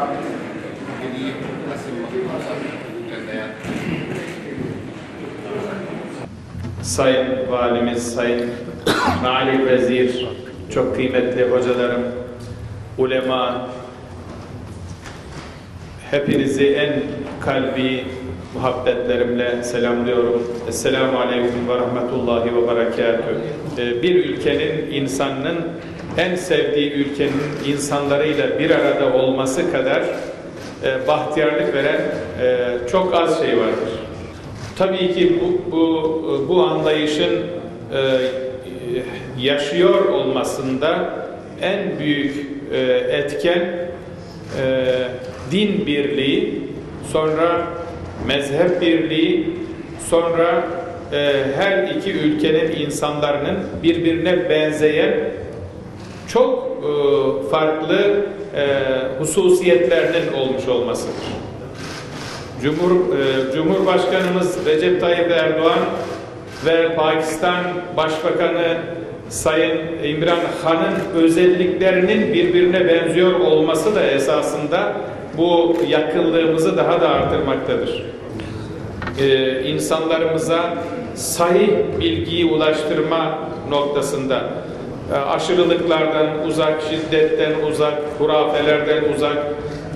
के Sayın Valimiz, Sayın Mali Vezir, çok kıymetli hocalarım, ulema, hepinizi en kalbi muhabbetlerimle selamlıyorum. Esselamu Aleyküm ve Rahmetullahi ve Berekatüh. Ee, bir ülkenin, insanının en sevdiği ülkenin insanlarıyla bir arada olması kadar e, bahtiyarlık veren e, çok az şey vardır. Tabii ki bu, bu, bu anlayışın e, yaşıyor olmasında en büyük e, etken e, din birliği, sonra mezhep birliği, sonra e, her iki ülkenin insanların birbirine benzeyen çok e, farklı e, hususiyetlerinin olmuş olmasıdır. Cumhur, e, Cumhurbaşkanımız Recep Tayyip Erdoğan ve Pakistan Başbakanı Sayın İmran Han'ın özelliklerinin birbirine benziyor olması da esasında bu yakınlığımızı daha da artırmaktadır. Ee, insanlarımıza sahih bilgiyi ulaştırma noktasında aşırılıklardan uzak, şiddetten uzak, hurafelerden uzak,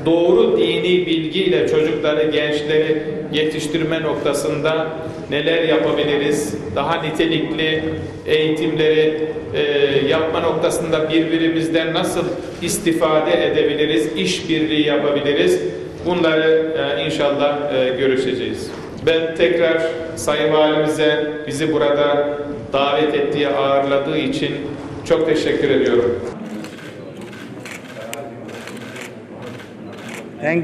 doğru dini bilgiyle çocukları, gençleri yetiştirme noktasında neler yapabiliriz? Daha nitelikli eğitimleri e, yapma noktasında birbirimizden nasıl istifade edebiliriz? İşbirliği yapabiliriz? Bunları e, inşallah e, görüşeceğiz. Ben tekrar Sayın Valimize bizi burada davet ettiği, ağırladığı için çok teşekkür ediyorum. Thank you.